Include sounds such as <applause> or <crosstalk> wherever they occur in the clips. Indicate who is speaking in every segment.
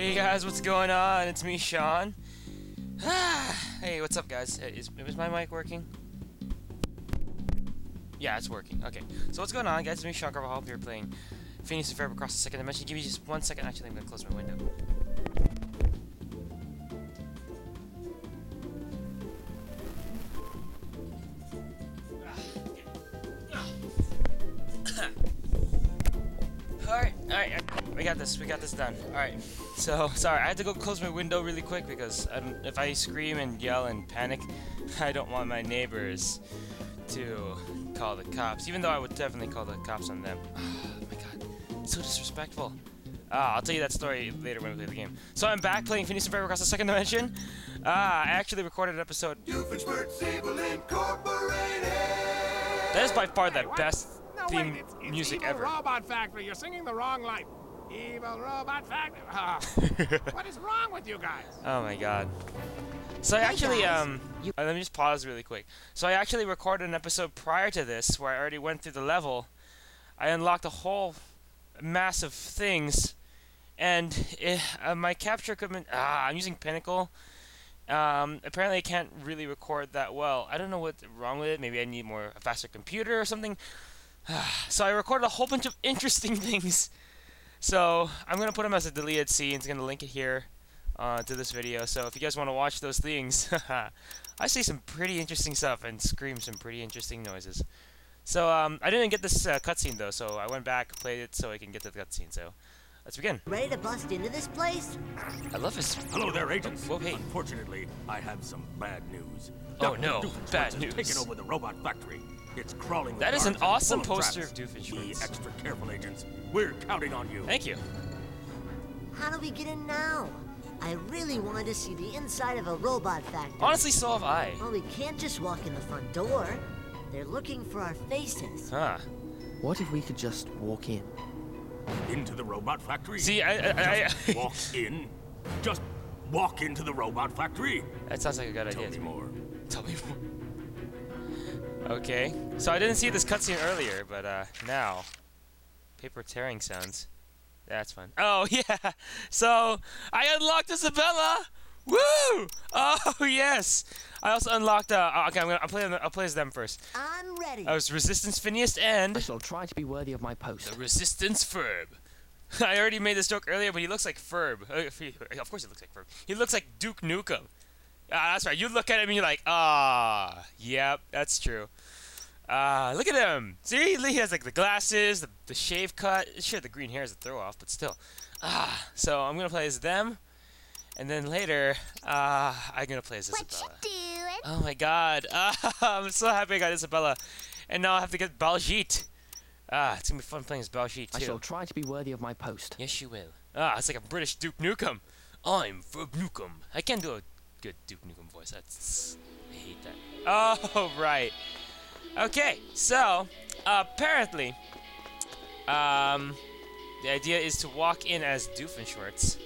Speaker 1: Hey guys, what's going on? It's me, Sean. <sighs> hey, what's up, guys? Is, is my mic working? Yeah, it's working. Okay. So what's going on, guys? It's me, Sean Carvajal. Here playing Phineas and Ferb Across the Second Dimension. Give me just one second. Actually, I'm gonna close my window. We got this, we got this done. Alright, so, sorry, I had to go close my window really quick because um, if I scream and yell and panic, <laughs> I don't want my neighbors to call the cops, even though I would definitely call the cops on them. <sighs> Oh my god, so disrespectful. Ah, I'll tell you that story later when we play the game. So I'm back playing Phineas and Ferb Across the Second Dimension. Ah, I actually recorded an episode.
Speaker 2: Doofenshmirtz Sable Incorporated.
Speaker 1: That is by far the best
Speaker 3: No,
Speaker 1: theme
Speaker 3: wait, it's, it's
Speaker 1: music ever.
Speaker 3: Robot Factory. You're singing the wrong line. Evil Robot Factory. Ah, <laughs> <laughs> what is wrong with you guys?
Speaker 1: Oh my god. So I actually,
Speaker 4: guys.
Speaker 1: um, uh, let me just pause really quick. So I actually recorded an episode prior to this where I already went through the level. I unlocked a whole mass of things, and eh, uh, my capture equipment. Ah, I'm using Pinnacle. Um, apparently I can't really record that well. I don't know what's wrong with it. Maybe I need more a faster computer or something. <sighs> so I recorded a whole bunch of <laughs> interesting things. So I'm gonna put them as a deleted scene. It's gonna link it here uh, to this video. So if you guys want to watch those things, <laughs> I see some pretty interesting stuff and scream some pretty interesting noises. So um, I didn't get this uh, cutscene though, so I went back, played it so I can get to the cutscene. So let's begin.
Speaker 4: Ready to bust into this place?
Speaker 1: I love this.
Speaker 5: Hello there, agents.
Speaker 1: Whoa, hey.
Speaker 5: Unfortunately, I have some bad news.
Speaker 1: Oh,
Speaker 5: Dr.
Speaker 1: no.
Speaker 5: Doofenshmirtz
Speaker 1: Bad
Speaker 5: has
Speaker 1: news.
Speaker 5: taken over the robot factory. It's crawling.
Speaker 1: That is an awesome
Speaker 5: full of
Speaker 1: poster
Speaker 5: traps.
Speaker 1: of Doofenshmirtz.
Speaker 5: Be extra careful, agents. We're counting on you.
Speaker 1: Thank you.
Speaker 4: How do we get in now? I really wanted to see the inside of a robot factory.
Speaker 1: Honestly, so have I.
Speaker 4: Well, we can't just walk in the front door. They're looking for our faces.
Speaker 1: Huh.
Speaker 6: What if we could just walk in?
Speaker 5: Into the robot factory.
Speaker 1: See, I, I, I,
Speaker 5: Just <laughs> walk in. Just walk into the robot factory.
Speaker 1: that sounds like a good
Speaker 5: Tell
Speaker 1: idea.
Speaker 5: me more.
Speaker 1: Tell me more. Okay, so I didn't see this cutscene earlier, but uh, now, paper tearing sounds. That's fun. Oh <laughs> yeah, so I unlocked Isabella. Woo! Oh <laughs> yes. I also unlocked. Uh, uh, okay, I'm gonna. I'll play. them- I'll play as them first.
Speaker 4: I'm ready.
Speaker 1: I was Resistance Phineas and.
Speaker 6: I shall try to be worthy of my post. the.
Speaker 1: Resistance Ferb. <laughs> I already made this joke earlier, but he looks like Ferb. Uh, Of course, he looks like Ferb. He looks like Duke Nukem. Ah, that's right. You look at him and you're like, ah, yep, that's true. Ah, look at him. See, he has like the glasses, the, the shave cut. Sure, the green hair is a throw off, but still. Ah, so I'm gonna play as them, and then later, ah, I'm gonna play as Isabella.
Speaker 7: What you doing?
Speaker 1: Oh my god. Ah, <laughs> I'm so happy I got Isabella. And now I have to get Baljeet. Ah, it's gonna be fun playing as Baljeet
Speaker 6: I
Speaker 1: too.
Speaker 6: shall try to be worthy of my post.
Speaker 1: Yes, you will. Ah, it's like a British Duke Nukem. I'm Ferb Nukem. I can't do a good Duke Nukem voice. That's I hate that. Oh <laughs> right. Okay, so apparently, um, the idea is to walk in as Doofenshmirtz.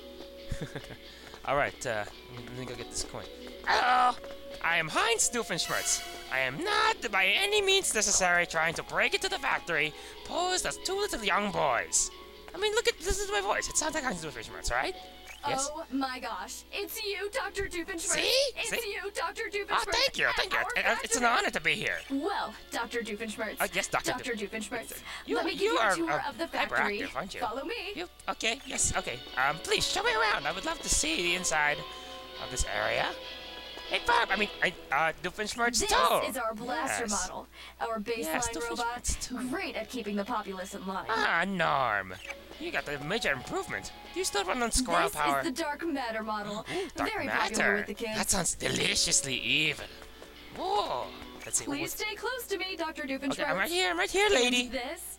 Speaker 1: <laughs> All right, uh, let me go get this coin. Hello, I am Heinz Doofenshmirtz. I am not by any means necessary trying to break into the factory posed as two little young boys. I mean, look at this is my voice. It sounds like Heinz Doofenshmirtz, right? Yes.
Speaker 7: Oh my gosh, it's you, Dr. Doofenshmirtz.
Speaker 1: See?
Speaker 7: It's
Speaker 1: See?
Speaker 7: you, Dr. Doofenshmirtz.
Speaker 1: Ah, thank you, thank you. Uh, It's an honor to be here.
Speaker 7: Well, Dr. Doofenshmirtz.
Speaker 1: Uh, yes, Dr.
Speaker 7: Dr.
Speaker 1: Doof-
Speaker 7: Doofenshmirtz.
Speaker 1: You-
Speaker 7: Let me give
Speaker 1: you
Speaker 7: you,
Speaker 1: are,
Speaker 7: a tour
Speaker 1: uh,
Speaker 7: of the factory.
Speaker 1: hyperactive, aren't you?
Speaker 7: Follow me.
Speaker 1: You okay? Yes. Okay. Um, please show me around. I would love to see the inside of this area. Hey, Bob. I mean, I, uh, Doofenshmirtz
Speaker 7: This
Speaker 1: too.
Speaker 7: is our blaster
Speaker 1: Yes.
Speaker 7: model, our
Speaker 1: Yes,
Speaker 7: baseline robot,
Speaker 1: Doofenshmirtz
Speaker 7: great at keeping the populace in line.
Speaker 1: Ah, Norm. You got the major improvement. Do you still run on squirrel
Speaker 7: this
Speaker 1: power?
Speaker 7: is the dark matter model,
Speaker 1: Dark
Speaker 7: very
Speaker 1: matter.
Speaker 7: popular with the kids.
Speaker 1: That sounds deliciously evil. Whoa. Let's see.
Speaker 7: Please stay close to me, Dr. Doofenshmirtz.
Speaker 1: Okay, I'm right here. I'm right here,
Speaker 7: And
Speaker 1: lady.
Speaker 7: This?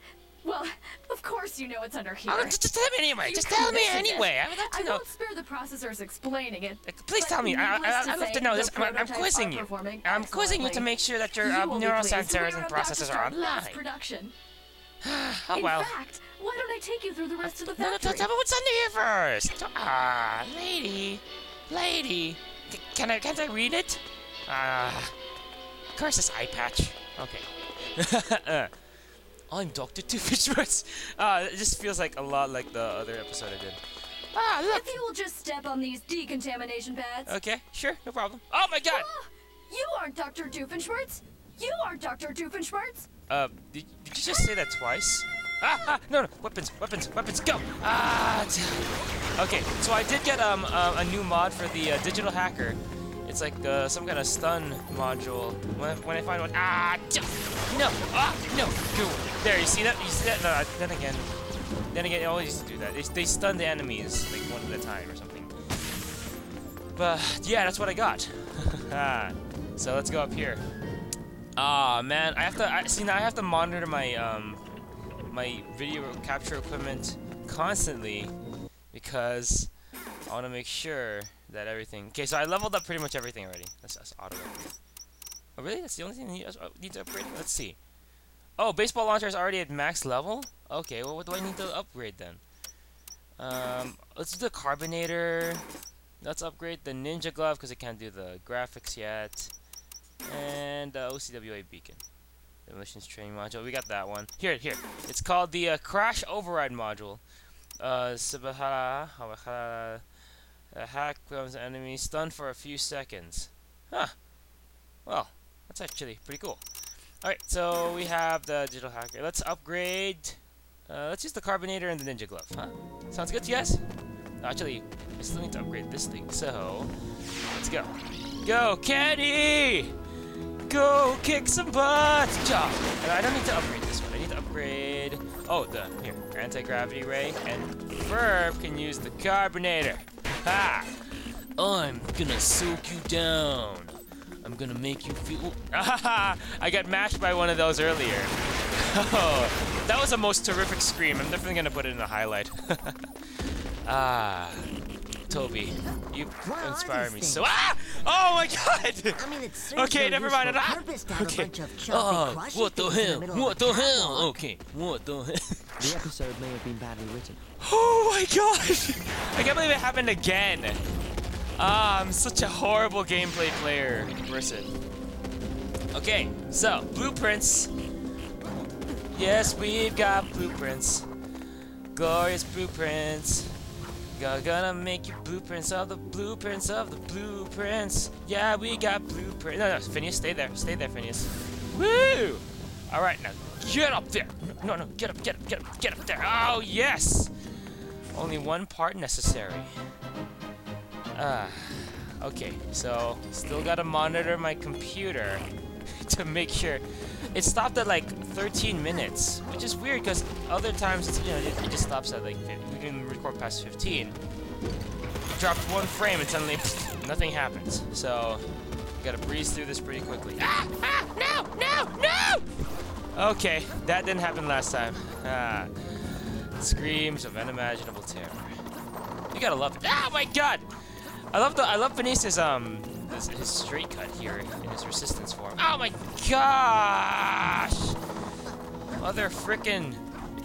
Speaker 7: Well, of course you know it's under here.
Speaker 1: Oh, just, just tell me anyway.
Speaker 7: You
Speaker 1: Just tell me anyway. I would love to
Speaker 7: I
Speaker 1: know.
Speaker 7: won't spare the processors explaining it.
Speaker 1: Uh, Please tell me. I, I, I'd
Speaker 7: to
Speaker 1: love to know this. I'm, I'm quizzing you. I'm quizzing you to make sure that your
Speaker 7: You
Speaker 1: uh,
Speaker 7: will be
Speaker 1: neurosensors and processors are online.
Speaker 7: production. <sighs>
Speaker 1: Oh
Speaker 7: In
Speaker 1: well.
Speaker 7: fact, why don't I take you through the rest of the
Speaker 1: No, no,
Speaker 7: factory?
Speaker 1: tell me what's under here first. Ah, lady, lady, C- can I can't I read it? Ah, curse this eye patch. Okay. <laughs> uh, I'm Doctor Doofenshmirtz. <laughs> Uh, it just feels like a lot like the other episode I did. Ah, look.
Speaker 7: If you will just step on these decontamination pads.
Speaker 1: Okay, sure, no problem. Oh my god!
Speaker 7: Ah, you aren't Dr. Doofenshmirtz. You aren't Dr. Doofenshmirtz.
Speaker 1: Uh, did, did you just say that twice? Ah, ah, no, no, weapons, weapons, weapons, go! Ah, okay, so I did get um uh, a new mod for the uh, digital hacker. It's like uh, some kind of stun module. When I, when I find one, ah, no, ah, no, go. There, you see that? You see that? No, then again, then again, they always do that. They, they stun the enemies like one at a time or something. But yeah, that's what I got. <laughs> Ah, so let's go up here. Ah man, I have to I, see now. I have to monitor my um my video capture equipment constantly because I want to make sure that everything. Okay, so I leveled up pretty much everything already. That's, that's auto. Oh really? That's the only thing I need, to upgrade. Let's see. Oh, baseball launcher is already at max level. Okay, well what do I need to upgrade then? Um, let's do the carbonator. Let's upgrade the ninja glove because I can't do the graphics yet and the OWCA beacon. The missions training module. We got that one. Here, here. It's called the uh, Crash Override module. Uh, A hack becomes enemy stunned for a few seconds. Huh. Well, that's actually pretty cool. Alright, so we have the digital hacker. Let's upgrade. Uh, let's use the carbonator and the ninja glove. Huh. Sounds good to you guys? Actually, I still need to upgrade this thing, so let's go. Go, Kenny! Go kick some butt! And I don't need to upgrade this one. I need to upgrade. Oh, the here anti-gravity ray and Ferb can use the carbonator. Ha! I'm gonna soak you down. I'm gonna make you feel. <laughs> Ah, I got mashed by one of those earlier. <laughs> Oh, that was a most terrific scream. I'm definitely gonna put it in a highlight. <laughs> ah, Toby, you inspire me
Speaker 4: things?
Speaker 1: so. Ah! Oh my God!
Speaker 4: I mean,
Speaker 1: Okay, never mind. Ah!
Speaker 4: purpose to have
Speaker 1: Okay.
Speaker 4: a bunch of
Speaker 1: Oh, what the hell? What the hell? Okay, what the hell?
Speaker 6: The episode may have been badly written. <gasps>
Speaker 1: Oh my gosh! I can't believe it happened again. Ah, I'm such a horrible gameplay player person. Okay, so blueprints. Yes, we've got blueprints. Glorious blueprints. Go- Gonna make you blueprints of the blueprints of the blueprints. Yeah, we got blueprints. No, no, Phineas, stay there. Stay there, Phineas. Woo! All right, now get up there. No, no, get up, get up, get up, get up there. Oh, yes! Only one part necessary. Ah, okay. So still gotta monitor my computer <laughs> to make sure. It stopped at like 13 minutes, which is weird because other times it's you know it, just stops at like 50. we can record past 15. Dropped one frame and suddenly pfft, <laughs> nothing happens. So gotta breeze through this pretty quickly. Ah! Ah! No! No! No! Okay, that didn't happen last time. Ah, screams of unimaginable terror. You gotta love it. Oh my god! I love the I love Phineas's um his, his straight cut here in his resistance form. Oh my gosh! Mother frickin'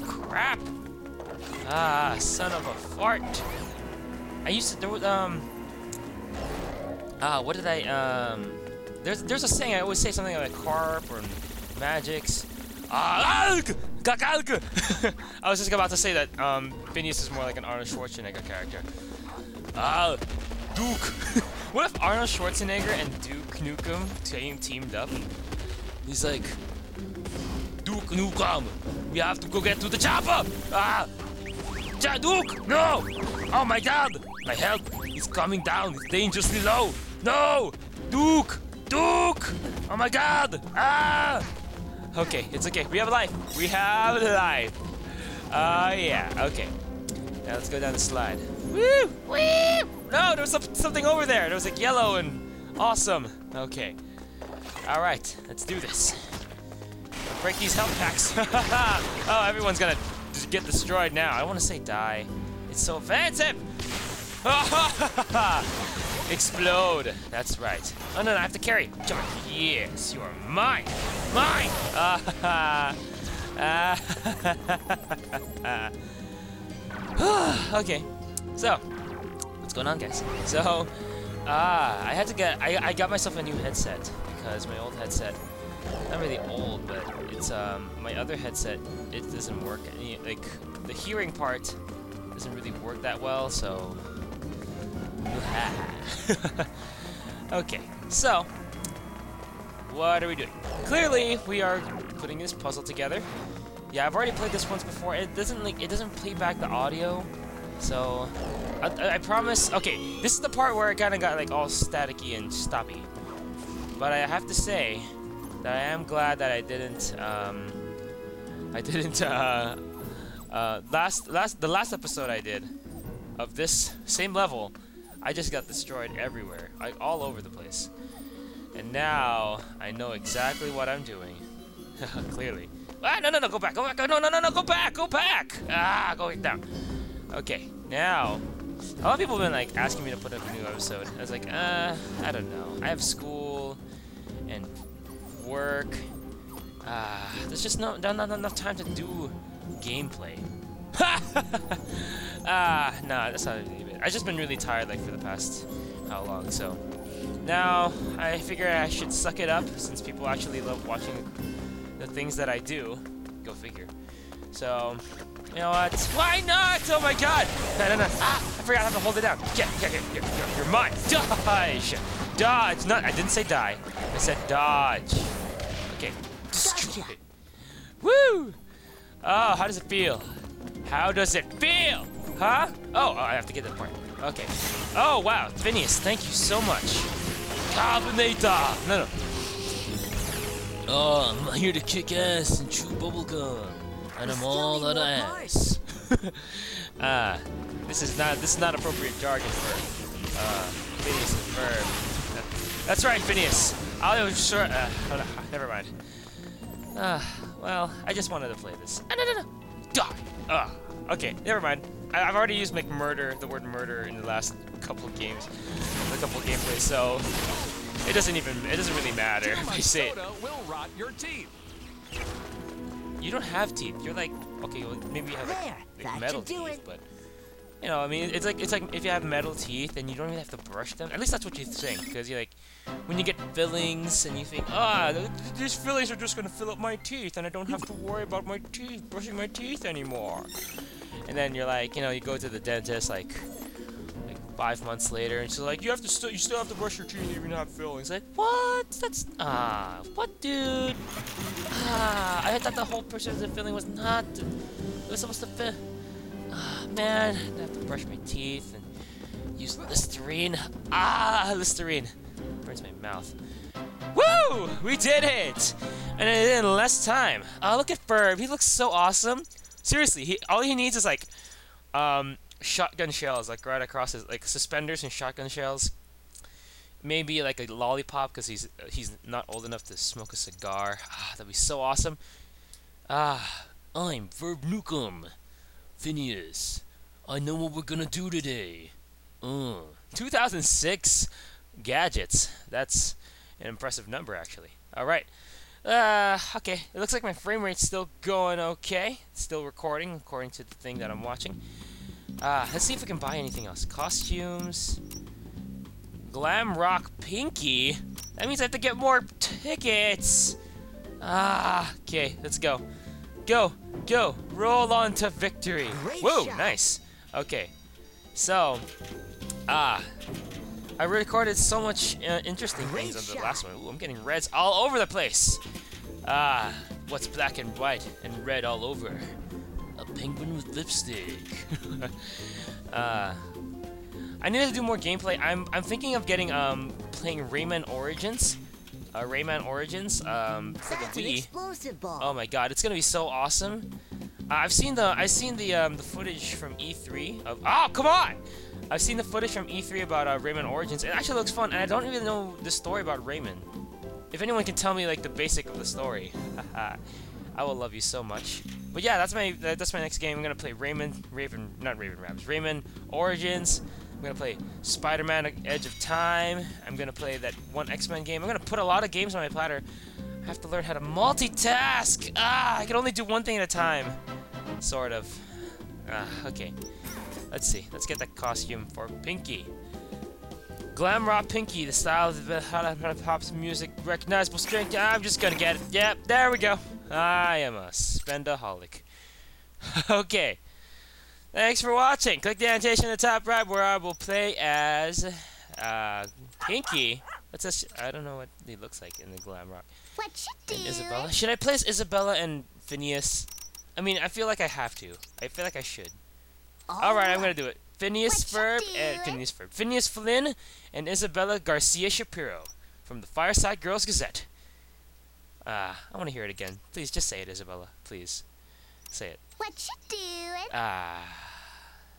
Speaker 1: crap! Ah, son of a fart! I used to there was um ah what did I um there's there's a saying I always say something like carp or magics. Ah! <laughs> I was just about to say that um Phineas is more like an Arnold Schwarzenegger character. Ah, Duke. <laughs> what if Arnold Schwarzenegger and Duke Nukem team teamed up? He's like, Duke Nukem, we have to go get to the chopper. Ah, Ja- Duke, no! Oh my God, my health is coming down. It's dangerously low. No, Duke, Duke! Oh my God! Ah! Okay, it's okay. We have a life. We have life. Oh yeah. Okay. Now let's go down the slide. Woo! Woo! No, there was some, something over there. There was like yellow and awesome. Okay. All right, let's do this. Break these health packs. <laughs> oh, everyone's gonna get destroyed now. I want to say die. It's so offensive. <laughs> Explode. That's right. Oh no, no, I have to carry. Jump. Yes, you are mine. Mine. <laughs> Ah, <laughs> okay. So, what's going on, guys? So, ah, I had to get. I, I got myself a new headset because my old headset. Not really old, but it's um my other headset. It doesn't work. Any, like the hearing part doesn't really work that well, so. <laughs> okay, so what are we doing? Clearly, we are putting this puzzle together. Yeah, I've already played this once before. It doesn't like it doesn't play back the audio, so I, I- promise. Okay, this is the part where it kind of got like all staticky and stoppy. But I have to say that I am glad that I didn't. Um, I <laughs> didn't. Uh, uh, last last the last episode I did of this same level, I just got destroyed everywhere, like all over the place. And now I know exactly what I'm doing. <laughs> Clearly. Ah, no, no, no, go back, go back, go, no, no, no, no, go back, go back. Ah, going down. Okay, now a lot of people have been like asking me to put up a new episode. I was like, uh, I don't know. I have school and work. Ah, there's just no, not, not enough time to do gameplay. <laughs> ah, nah, that's not it. I've just been really tired, like for the past how long? So now I figure I should suck it up since people actually love watching the things that I do. Go figure. So, you know what? Why not? Oh my god! No, no, no. Ah, I forgot how to hold it down. Yeah, yeah, yeah, yeah, yeah. You're mine. Dodge! Dodge! Not, I didn't say die. I said dodge. Okay. Destroy it. Woo! Oh, how does it feel? How does it feel? Huh? Oh, oh, I have to get that point. Okay. Oh, wow. Phineas, thank you so much. Carbonator! No, no. Oh, I'm here to kick ass and chew bubblegum. And I'm all
Speaker 4: need
Speaker 1: out of ass. Ah, <laughs> this is not this is not appropriate jargon for uh, Phineas's Ferb. That's right, Phineas. I was sure. Uh, hold on, never mind. Ah, well, I just wanted to play this. Ah, no, no, no. Die. Ah, okay, never mind. I, I've already used McMurder, the word murder, in the last couple of games, a couple of gameplays, so it doesn't even it doesn't really matter if I say it.
Speaker 3: will rot your teeth.
Speaker 1: You don't have teeth. You're like okay, well, maybe you have like, like metal
Speaker 4: should
Speaker 1: teeth,
Speaker 4: it.
Speaker 1: but you know, I mean, it's like it's like if you have metal teeth and you don't even have to brush them. At least that's what you think, because you're like, when you get fillings and you think, ah, th- th- these fillings are just gonna fill up my teeth, and I don't have to worry about my teeth brushing my teeth anymore. And then you're like, you know, you go to the dentist like. like Five months later, and she's like, "You have to still, you still have to brush your teeth even you have fillings." Like, what? That's ah, what, dude? Ah, I thought the whole purpose of the filling was not. It was supposed to fit. Ah, man, I have to brush my teeth and use Listerine. Ah, Listerine. Burns my mouth. Woo! We did it! And in less time. Oh, look at Ferb. He looks so awesome. Seriously, he all he needs is like, um, shotgun shells, like right across his like suspenders and shotgun shells. Maybe like a lollipop because he's he's not old enough to smoke a cigar. Ah, that'd be so awesome. Ah, I'm Ferb Nukem. Phineas, I know what we're gonna do today. Uh, 2006 gadgets. That's an impressive number, actually. All right. Uh, okay. It looks like my frame rate's still going okay. It's still recording according to the thing that I'm watching. Uh, let's see if we can buy anything else. Costumes. Glam Rock Pinky. That means I have to get more tickets. Ah, okay. Let's go. Go, go, roll on to victory.
Speaker 4: Great
Speaker 1: Whoa,
Speaker 4: shot.
Speaker 1: nice. Okay, so, ah, I recorded so much uh, interesting
Speaker 4: Great
Speaker 1: things on the last one. Ooh, I'm getting reds all over the place. Ah, what's black and white and red all over? A penguin with lipstick. uh, <laughs> I need to do more gameplay. I'm I'm thinking of getting um playing Rayman Origins, uh, Rayman Origins um for
Speaker 4: That's
Speaker 1: the Wii.
Speaker 4: explosive ball.
Speaker 1: Oh my god, it's gonna be so awesome. Uh, I've seen the I've seen the um, the footage from E3 of oh come on, I've seen the footage from E3 about uh, Rayman Origins. It actually looks fun, and I don't even know the story about Rayman. If anyone can tell me like the basic of the story, <laughs> I will love you so much. But yeah, that's my that's my next game. I'm gonna play Rayman Raven not Raven Rabs Rayman Origins. I'm gonna play Spider-Man Edge of Time. I'm gonna play that one X-Men game. I'm gonna put a lot of games on my platter. I have to learn how to multitask. Ah, I can only do one thing at a time. Sort of. Ah, okay. Let's see. Let's get that costume for Pinky. Glam rock Pinky, the style of the hip hop's music, recognizable strength. I'm just gonna get it. Yep, there we go. I am a spendaholic. <laughs> okay. Thanks for watching. Click the annotation in the top right where I will play as uh, Pinky. What's this? I don't know what he looks like in the glam rock.
Speaker 8: What you do?
Speaker 1: Isabella. Should I play as Isabella and Phineas? I mean, I feel like I have to. I feel like I should. All right, I'm gonna do it. Phineas Ferb and? Phineas Ferb, Phineas Flynn and Isabella Garcia Shapiro from the Fireside Girls Gazette. Ah, I want to hear it again. Please, just say it, Isabella. Please, say it.
Speaker 8: What you doing?
Speaker 1: Ah,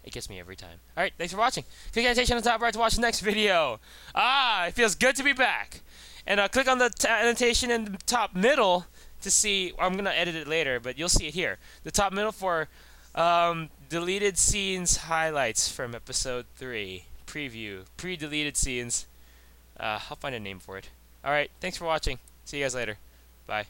Speaker 1: it gets me every time. All right, thanks for watching. Click annotation on the top right to watch the next video. Ah, it feels good to be back. And uh, click on the t- annotation in the top middle to see. I'm gonna edit it later, but you'll see it here. The top middle for um, deleted scenes highlights from episode three preview, pre-deleted scenes. Uh, I'll find a name for it. All right, thanks for watching. See you guys later. Bye.